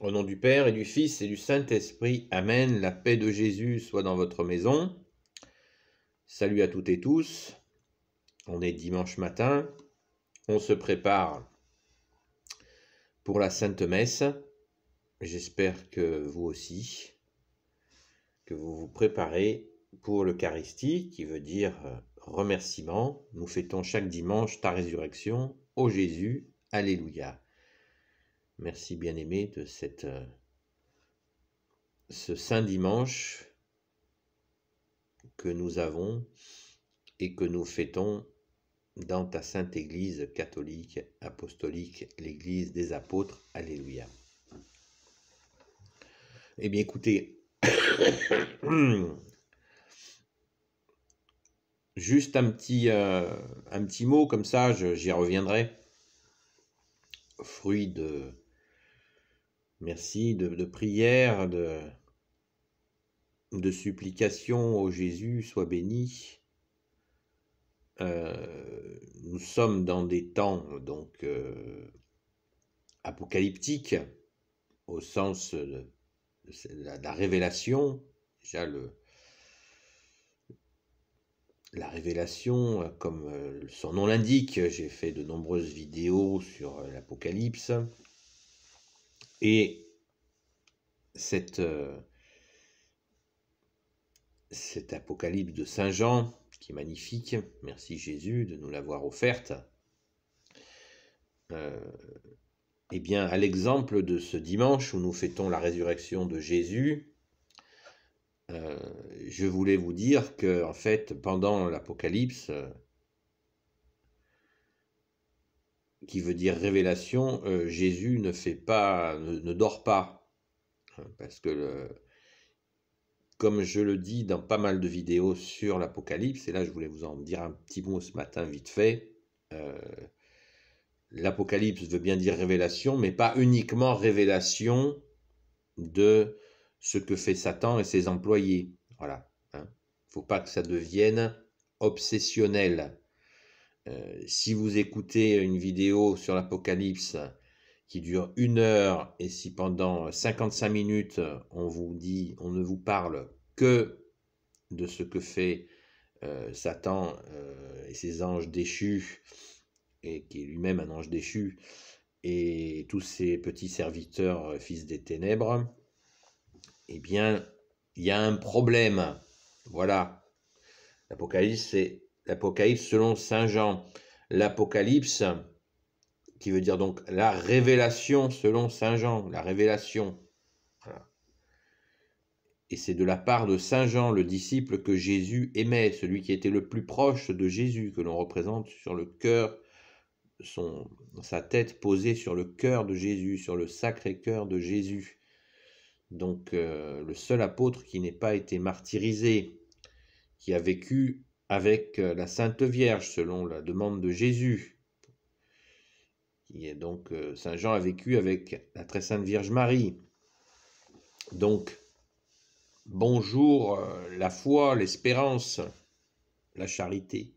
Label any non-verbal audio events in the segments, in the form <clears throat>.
Au nom du Père et du Fils et du Saint-Esprit, Amen. La paix de Jésus soit dans votre maison. Salut à toutes et tous. On est dimanche matin. On se prépare pour la Sainte Messe. J'espère que vous aussi, que vous vous préparez pour l'Eucharistie, qui veut dire remerciement. Nous fêtons chaque dimanche ta résurrection. Ô Jésus, Alléluia. Merci bien-aimé de euh, ce saint dimanche que nous avons et que nous fêtons dans ta sainte Église catholique, apostolique, l'Église des apôtres. Alléluia. Eh bien écoutez, <coughs> juste euh, un petit mot comme ça, j'y reviendrai, fruit de, Merci de, de prière, de, de supplication au Jésus, soit béni. Euh, nous sommes dans des temps donc euh, apocalyptiques au sens de, la, révélation. Déjà le, la révélation, comme euh, son nom l'indique, j'ai fait de nombreuses vidéos sur l'Apocalypse. Et cette, euh, cet apocalypse de Saint Jean, qui est magnifique, merci Jésus de nous l'avoir offerte, euh, eh bien, à l'exemple de ce dimanche où nous fêtons la résurrection de Jésus, euh, je voulais vous dire que, en fait, pendant l'Apocalypse, qui veut dire révélation, euh, Jésus ne fait pas, ne, dort pas. Hein, parce que, comme je le dis dans pas mal de vidéos sur l'Apocalypse, et là je voulais vous en dire un petit mot ce matin vite fait, euh, l'Apocalypse veut bien dire révélation, mais pas uniquement révélation de ce que fait Satan et ses employés. Voilà. Hein. Faut pas que ça devienne obsessionnel. Euh, si vous écoutez une vidéo sur l'Apocalypse qui dure une heure et si pendant 55 minutes on vous dit, on ne vous parle que de ce que fait euh, Satan euh, et ses anges déchus, et qui est lui-même un ange déchu, et tous ses petits serviteurs fils des ténèbres, eh bien, il y a un problème. Voilà. L'Apocalypse, c'est l'Apocalypse selon Saint Jean. L'Apocalypse, qui veut dire donc la révélation selon Saint Jean, la révélation. Et c'est de la part de Saint Jean, le disciple que Jésus aimait, celui qui était le plus proche de Jésus, que l'on représente sur le cœur, son, sa tête posée sur le cœur de Jésus, sur le sacré cœur de Jésus. Donc euh, le seul apôtre qui n'ait pas été martyrisé, qui a vécu avec euh, la Sainte Vierge, selon la demande de Jésus. Qui est donc euh, Saint Jean a vécu avec la très Sainte Vierge Marie. Donc, bonjour euh, la foi, l'espérance, la charité.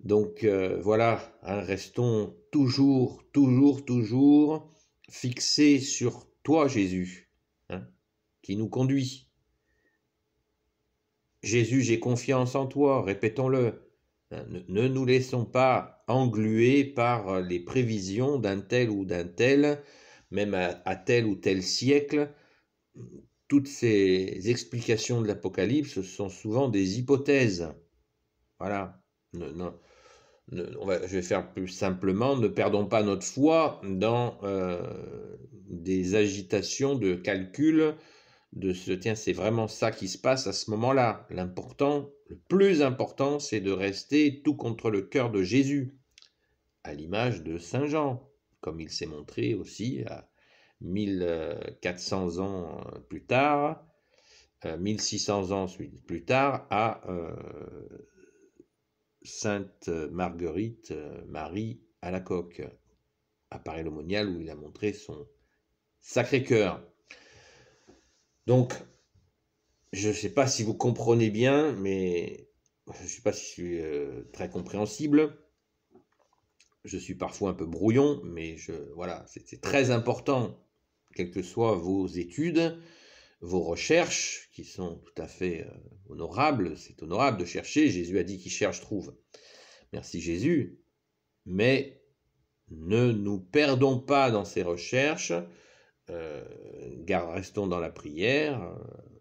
Donc voilà, hein, restons toujours, toujours, toujours fixés sur toi, Jésus, hein, qui nous conduit. Jésus, j'ai confiance en toi, répétons-le. Hein, ne, nous laissons pas engluer par les prévisions d'un tel ou d'un tel, même à, tel ou tel siècle. Toutes ces explications de l'Apocalypse sont souvent des hypothèses. Voilà. je vais faire plus simplement, ne perdons pas notre foi dans euh, des agitations de calcul de se tiens, c'est vraiment ça qui se passe à ce moment-là. L'important, le plus important, c'est de rester tout contre le cœur de Jésus, à l'image de Saint Jean, comme il s'est montré aussi à 1400 ans plus tard, 1600 euh, ans plus tard, à euh, Sainte Marguerite euh, Marie à la coque, à Paris-le-Monial, où il a montré son sacré cœur. Donc, je ne sais pas si vous comprenez bien, mais je ne sais pas si je suis euh, très compréhensible. je suis parfois un peu brouillon, mais je, voilà, c'est très important, quelles que soient vos études, vos recherches, qui sont tout à fait euh, honorables, c'est honorable de chercher, Jésus a dit qui cherche trouve. Merci Jésus, mais ne nous perdons pas dans ces recherches, euh, restons dans la prière, euh,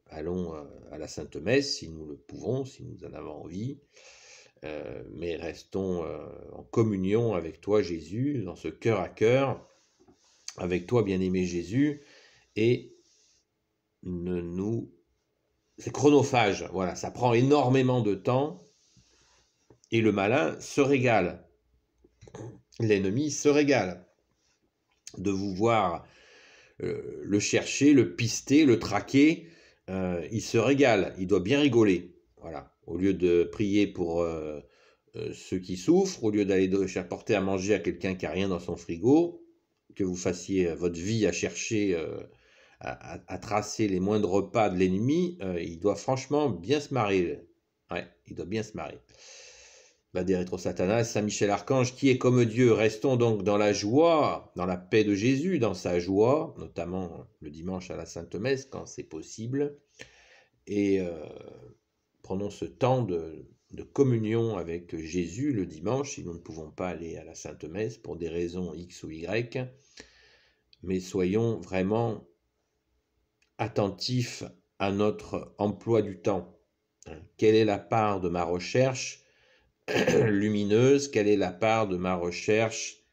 allons euh, à la Sainte Messe si nous le pouvons, si nous en avons envie, mais restons en communion avec toi, Jésus, dans ce cœur à cœur, avec toi, bien-aimé Jésus, et ne nous... C'est chronophage, voilà, ça prend énormément de temps, et le malin se régale. L'ennemi se régale de vous voir le chercher, le pister, le traquer. il se régale, il doit bien rigoler. Voilà. Au lieu de prier pour euh, euh, ceux qui souffrent, au lieu d'aller apporter à manger à quelqu'un qui n'a rien dans son frigo, que vous fassiez euh, votre vie à chercher, à, tracer les moindres pas de l'ennemi, il doit franchement bien se marrer. Ouais, il doit bien se marrer. Bah, des rétro Satanas, Saint Michel Archange, qui est comme Dieu, restons donc dans la joie, dans la paix de Jésus, dans sa joie, notamment le dimanche à la Sainte Messe quand c'est possible. Et prenons ce temps de, communion avec Jésus le dimanche, si nous ne pouvons pas aller à la Sainte Messe pour des raisons X ou Y, mais soyons vraiment attentifs à notre emploi du temps. Hein, quelle est la part de ma recherche <clears throat> lumineuse Quelle est la part de ma recherche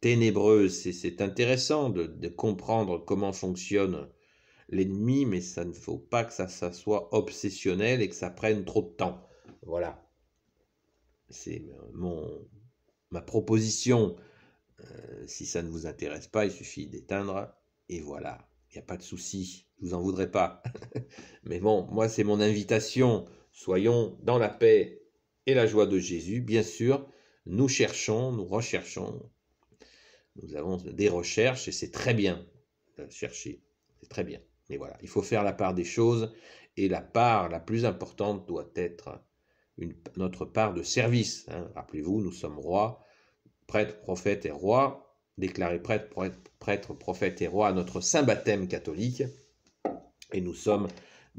ténébreuse? C'est intéressant de comprendre comment fonctionne l'ennemi, mais ça ne faut pas que ça, soit obsessionnel et que ça prenne trop de temps. Voilà. C'est mon ma proposition. Euh, si ça ne vous intéresse pas, il suffit d'éteindre et voilà. Il n'y a pas de souci. Je vous en voudrais pas. <laughs> mais bon, moi c'est mon invitation. Soyons dans la paix et la joie de Jésus. Bien sûr, nous cherchons, nous recherchons. Nous avons des recherches et c'est très bien de chercher. C'est très bien. Mais voilà, il faut faire la part des choses et la part la plus importante doit être notre part de service. Hein. Rappelez-vous, nous sommes rois, prêtres, prophètes et rois, déclarés prêtres, prêtres, prophètes et rois à notre saint baptême catholique. Et nous sommes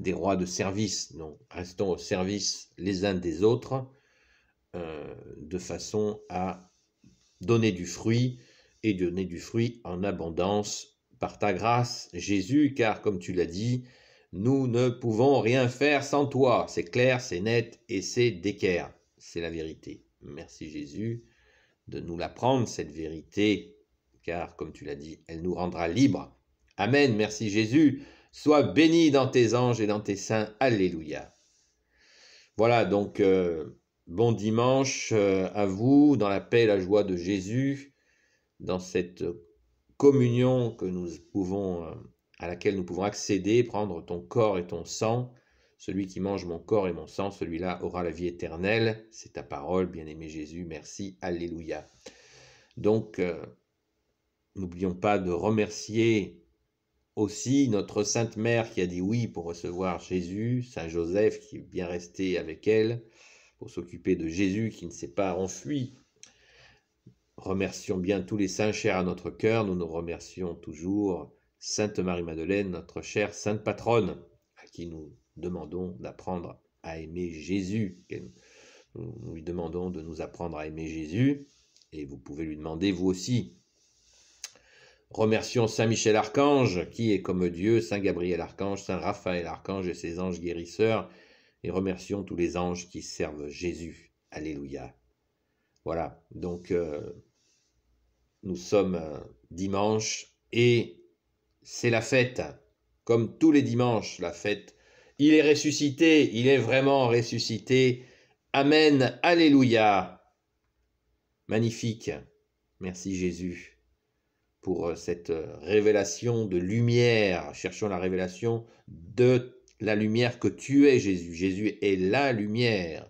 des rois de service. Restons au service les uns des autres euh, de façon à donner du fruit et donner du fruit en abondance par ta grâce, Jésus, car comme tu l'as dit, nous ne pouvons rien faire sans toi. C'est clair, c'est net et c'est d'équerre. C'est la vérité. Merci Jésus de nous l'apprendre, cette vérité, car comme tu l'as dit, elle nous rendra libres. Amen, merci Jésus. Sois béni dans tes anges et dans tes saints. Alléluia. Voilà, donc euh, bon dimanche euh, à vous, dans la paix et la joie de Jésus, dans cette communion que nous pouvons, euh, à laquelle nous pouvons accéder, prendre ton corps et ton sang. Celui qui mange mon corps et mon sang, celui-là aura la vie éternelle. C'est ta parole, bien-aimé Jésus. Merci. Alléluia. Donc, n'oublions pas de remercier aussi notre Sainte Mère qui a dit oui pour recevoir Jésus, Saint Joseph qui est bien resté avec elle pour s'occuper de Jésus qui ne s'est pas enfui Remercions bien tous les saints chers à notre cœur. Nous nous remercions toujours Sainte Marie-Madeleine, notre chère Sainte Patronne, à qui nous demandons d'apprendre à aimer Jésus. Nous lui demandons de nous apprendre à aimer Jésus, et vous pouvez lui demander vous aussi. Remercions Saint Michel Archange, qui est comme Dieu, Saint Gabriel Archange, Saint Raphaël Archange et ses anges guérisseurs, et remercions tous les anges qui servent Jésus. Alléluia. Voilà, donc euh, nous sommes dimanche et c'est la fête. Comme tous les dimanches, la fête. Il est ressuscité, il est vraiment ressuscité. Amen, Alléluia. Magnifique. Merci Jésus pour cette révélation de lumière. Cherchons la révélation de la lumière que tu es Jésus. Jésus est la lumière.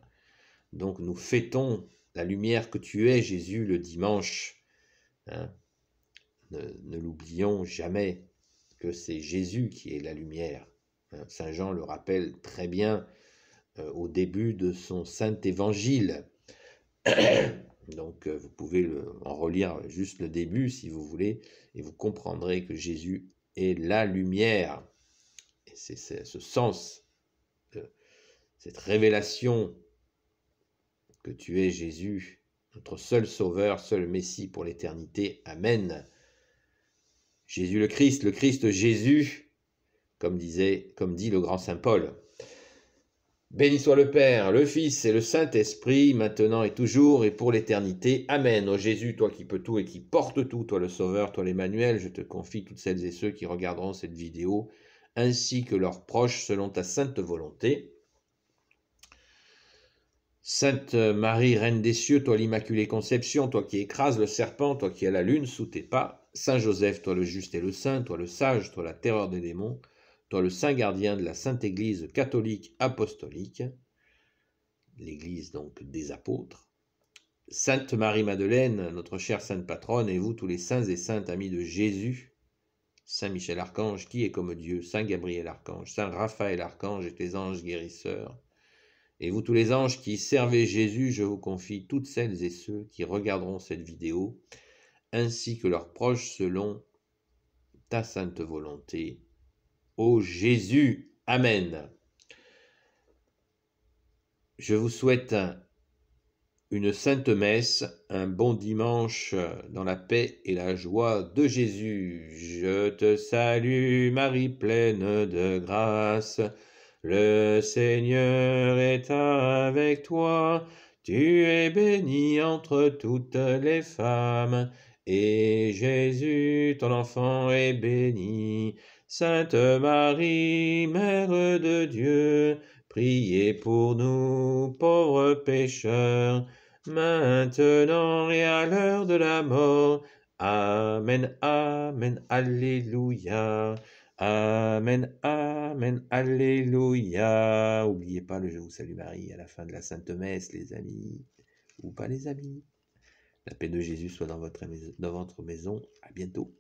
Donc nous fêtons la lumière que tu es Jésus le dimanche Hein. Ne, l'oublions jamais que c'est Jésus qui est la lumière. Hein. Saint Jean le rappelle très bien euh, au début de son saint évangile. <clears throat> Donc euh, vous pouvez en relire juste le début si vous voulez, et vous comprendrez que Jésus est la lumière. C'est ce sens, cette révélation que tu es Jésus, notre seul Sauveur, seul Messie pour l'éternité. Amen. Jésus le Christ, le Christ Jésus, comme disait, comme dit le grand Saint Paul. Béni soit le Père, le Fils et le Saint-Esprit, maintenant et toujours et pour l'éternité. Amen. Ô Jésus, toi qui peux tout et qui portes tout, toi le Sauveur, toi l'Emmanuel, je te confie toutes celles et ceux qui regarderont cette vidéo, ainsi que leurs proches, selon ta sainte volonté. Sainte Marie, Reine des cieux, toi l'Immaculée Conception, toi qui écrases le serpent, toi qui as la lune sous tes pas. Saint Joseph, toi le juste et le saint, toi le sage, toi la terreur des démons toi le saint gardien de la Sainte Église catholique apostolique, l'Église donc des apôtres, Sainte Marie-Madeleine, notre chère Sainte Patronne, et vous tous les saints et saintes amis de Jésus, Saint Michel Archange, qui est comme Dieu, Saint Gabriel Archange, Saint Raphaël Archange et les anges guérisseurs, et vous tous les anges qui servez Jésus, je vous confie toutes celles et ceux qui regarderont cette vidéo, ainsi que leurs proches selon ta sainte volonté. Jésus, Amen. Je vous souhaite une sainte messe, un bon dimanche dans la paix et la joie de Jésus. Je te salue, Marie pleine de grâce. Le Seigneur est avec toi. Tu es bénie entre toutes les femmes. Et Jésus, ton enfant, est béni. Sainte Marie, Mère de Dieu, priez pour nous, pauvres pécheurs, maintenant et à l'heure de la mort. Amen, Amen, Alléluia. Amen, Amen, Alléluia. N'oubliez pas le Je vous salue Marie à la fin de la Sainte Messe, les amis, ou pas les amis. La paix de Jésus soit dans votre, dans votre maison. À bientôt.